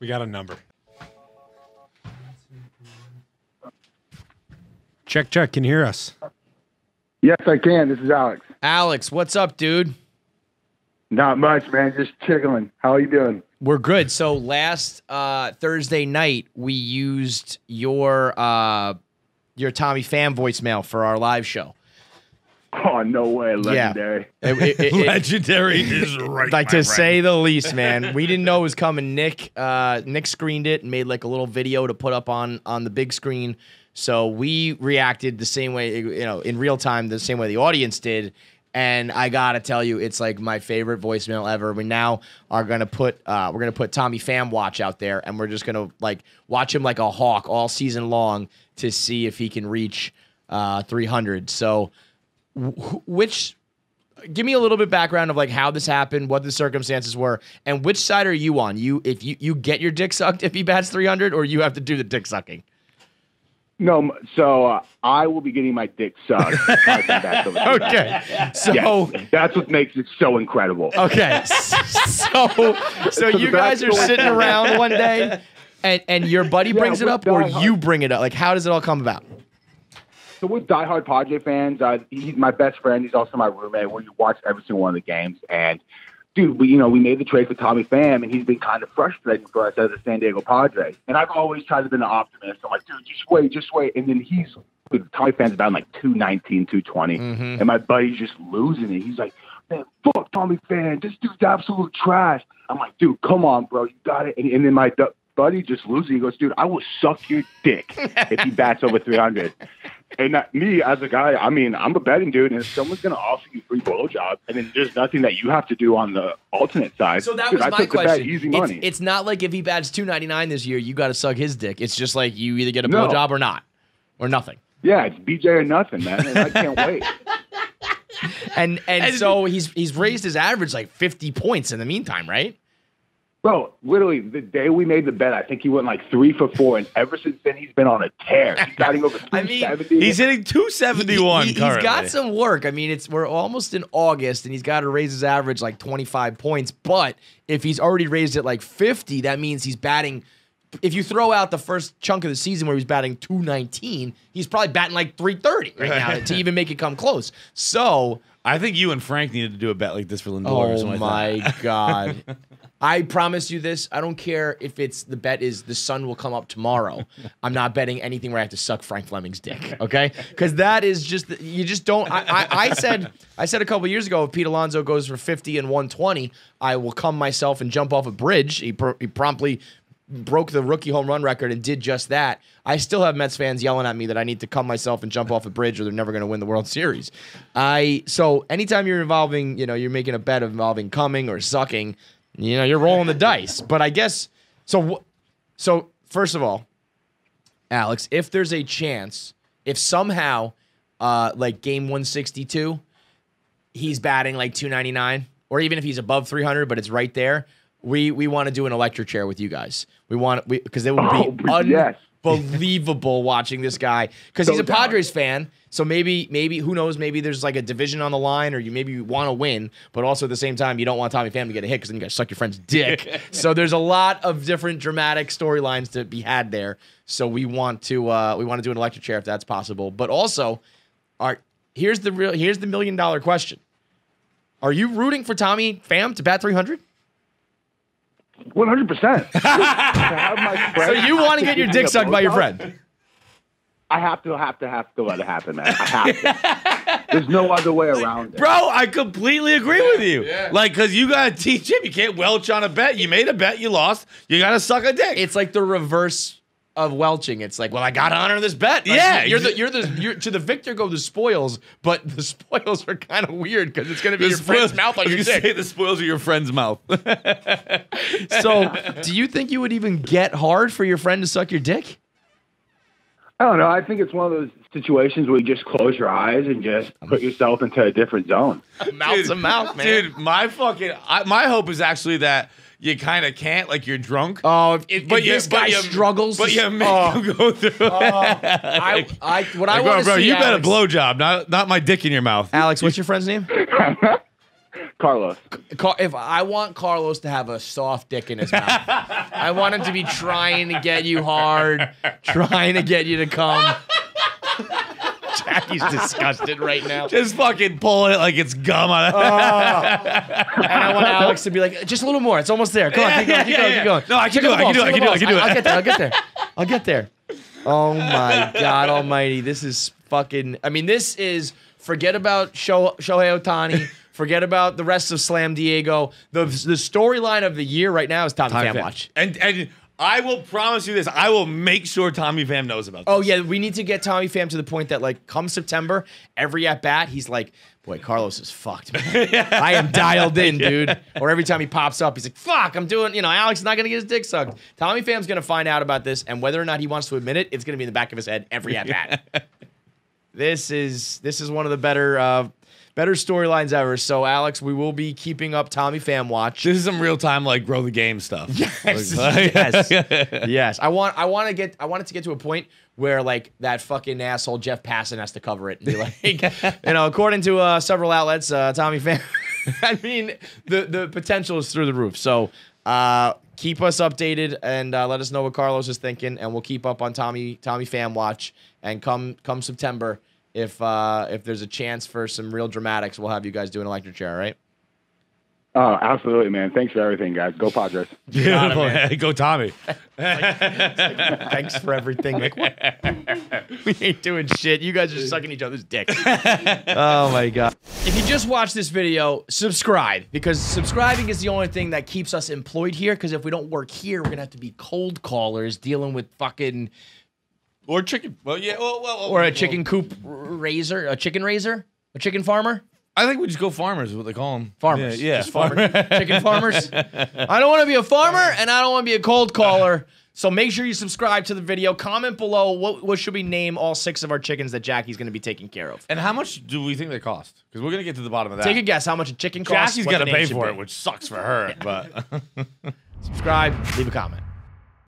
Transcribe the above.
We got a number. Check, check. Can you hear us? Yes, I can. This is Alex. Alex, what's up, dude? Not much, man. Just chilling. How are you doing? We're good. So last uh, Thursday night, we used your uh, your Tommy Pham voicemail for our live show. Oh no way, legendary. It- it- it- it- Legendary is right. like my to friend. say the least, man. We didn't know it was coming. Nick, uh, Nick screened it and made like a little video to put up on on the big screen. So we reacted the same way, you know, in real time, the same way the audience did. And I gotta tell you, it's like my favorite voicemail ever. We now are gonna put uh, we're gonna put Tommy Pham Watch out there, and we're just gonna like watch him like a hawk all season long to see if he can reach uh, 300. So, wh- which give me a little bit background of like how this happened, what the circumstances were, and which side are you on? You if you you get your dick sucked if he bats 300, or you have to do the dick sucking. No, so uh, I will be getting my dick sucked. if I come back over to that. Okay, so Yes, that's what makes it so incredible. okay, so so you guys are sitting around one day, and and your buddy Yeah, brings it up, or you bring it up. Like how does it all come about? So we're diehard Padre fans. Uh, he's my best friend. He's also my roommate. We watch every single one of the games. And dude, we you know we made the trade for Tommy Pham, and he's been kind of frustrating for us as a San Diego Padre. And I've always tried to be an optimist. I'm like, dude, just wait, just wait. And then he's dude, Tommy Pham's about like 219, 220, and my buddy's just losing it. He's like, man, fuck Tommy Pham. This dude's absolute trash. I'm like, dude, come on, bro, you got it. And, and then my buddy just loses. He goes, dude, I will suck your dick if he bats over 300. And that, me as a guy, I mean, I'm a betting dude, and if someone's gonna offer you free blowjob, and then there's nothing that you have to do on the alternate side. So that dude, was I my took the bet, question. easy It's, money. it's not like if he bats 299 this year, you got to suck his dick. It's just like you either get a No. blowjob or not, or nothing. yeah, it's BJ or nothing, man. And I can't wait. And and so he's he's raised his average like 50 points in the meantime, right? Bro, literally, the day we made the bet, I think he went like three for four, and ever since then, he's been on a tear. He's batting over I mean, 270. He's hitting two seventy one. He, he, he's got some work. I mean, it's we're almost in August, and he's got to raise his average like 25 points. But if he's already raised it like 50, that means he's batting. If you throw out the first chunk of the season where he's batting 219, he's probably batting like 330 right now to even make it come close. So, I think you and Frank needed to do a bet like this for Lindor. or oh something like that. Oh my god. I promise you this. I don't care if it's the bet is the sun will come up tomorrow. I'm not betting anything where I have to suck Frank Fleming's dick. Okay, because that is just you just don't. I, I, I said I said a couple years ago if Pete Alonso goes for 50 and 120, I will come myself and jump off a bridge. He, pr- he promptly broke the rookie home run record and did just that. I still have Mets fans yelling at me that I need to come myself and jump off a bridge or they're never going to win the World Series. I so anytime you're involving, you know, you're making a bet of involving coming or sucking, you know, you're rolling the dice. But I guess so. So first of all, Alex, if there's a chance, if somehow, uh, like game 162, he's batting like 299, or even if he's above 300, but it's right there, we we want to do an electric chair with you guys. We want we because it would be Oh, yes. Unbelievable watching this guy because So he's a down. Padres fan. So maybe maybe who knows? Maybe there's like a division on the line, or you maybe you want to win, but also at the same time you don't want Tommy Pham to get a hit because then you got to suck your friend's dick. so there's a lot of different dramatic storylines to be had there. So we want to uh, we want to do an electric chair if that's possible, but also, are here's the real here's the million dollar question: Are you rooting for Tommy Pham to bat 300? 100%. So you want to get your dick sucked by your friend? I have to, have to, have to let it happen, man. I have to. There's no other way around it. Bro, I completely agree with you. Like, because you got to teach him. You can't welch on a bet. You made a bet, you lost. You got to suck a dick. It's like the reverse of welching. It's like, well, I got to honor this bet. Like, Yeah, you're the you're the you're, to the victor go the spoils, but the spoils are kind of weird because it's going to be The your friend's mouth on your was gonna dick. say the spoils are your friend's mouth. So, do you think you would even get hard for your friend to suck your dick? I don't know. I think it's one of those situations where you just close your eyes and just put yourself into a different zone. Mouth to mouth, man. Dude, my fucking, I, my hope is actually that you kind of can't, like you're drunk. Oh, if, if, but if you, this but guy you, struggles, but you make oh, him go through. Oh. it. I, I, what I want bro, to bro, see, you bet a Alex, blowjob, not not my dick in your mouth. Alex, what's your friend's name? Carlos. Car- if I want Carlos to have a soft dick in his mouth, I want him to be trying to get you hard, trying to get you to come. Jackie's disgusted right now. Just fucking pulling it like it's gum on it. Oh. And I want Alex to be like, just a little more. It's almost there. Come on, keep going, keep Yeah, going, yeah, keep going. No, I can Check do it, I can do it, I can do it, I can do it. I'll get there. I'll get there. I'll get there. Oh my God oh Almighty! This is fucking. I mean, this is forget about Sho- Shohei Ohtani. Forget about the rest of Slam Diego. The the storyline of the year right now is Tommy Tommy Fan Pham. Watch. And and I will promise you this. I will make sure Tommy Pham knows about this. Oh yeah, we need to get Tommy Pham to the point that like come September, every at bat, he's like, boy, Carlos is fucked. Man. I am dialed in, dude. Or every time he pops up, he's like, fuck, I'm doing, you know, Alex is not gonna get his dick sucked. Tommy Pham's gonna find out about this, and whether or not he wants to admit it, it's gonna be in the back of his head every at bat. this is this is one of the better uh better storylines ever. So Alex, we will be keeping up Tommy Pham watch. This is some real time like grow the game stuff. Yes, Like- yes, yes. I want, I want to get, I want it to get to a point where like that fucking asshole Jeff Passan has to cover it and be like, you know, according to uh, several outlets, uh, Tommy Pham. I mean, the the potential is through the roof. So uh, keep us updated and uh, let us know what Carlos is thinking, and we'll keep up on Tommy Tommy Pham Watch. And come come September, if uh, if there's a chance for some real dramatics, we'll have you guys do an electric chair, right? Oh, absolutely, man. Thanks for everything, guys. Go Padres. Beautiful. Go Tommy. Thanks for everything. Like, what? we ain't doing shit. You guys are sucking each other's dicks. oh my god. If you just watched this video, subscribe because subscribing is the only thing that keeps us employed here. Because if we don't work here, we're gonna have to be cold callers dealing with fucking Or chicken. Well, yeah. Well, well, or a well, chicken coop raiser, a chicken raiser, a chicken farmer. I think we just go farmers. Is what they call them. Farmers. Yeah. yeah. Just farmer, chicken farmers. I don't want to be a farmer and I don't want to be a cold caller. So make sure you subscribe to the video. Comment below what, what should we name all six of our chickens that Jackie's going to be taking care of. And how much do we think they cost? Because we're gonna get to the bottom of that. Take a guess how much a chicken costs. Jackie's got to pay for be. it, which sucks for her. But Subscribe, leave a comment.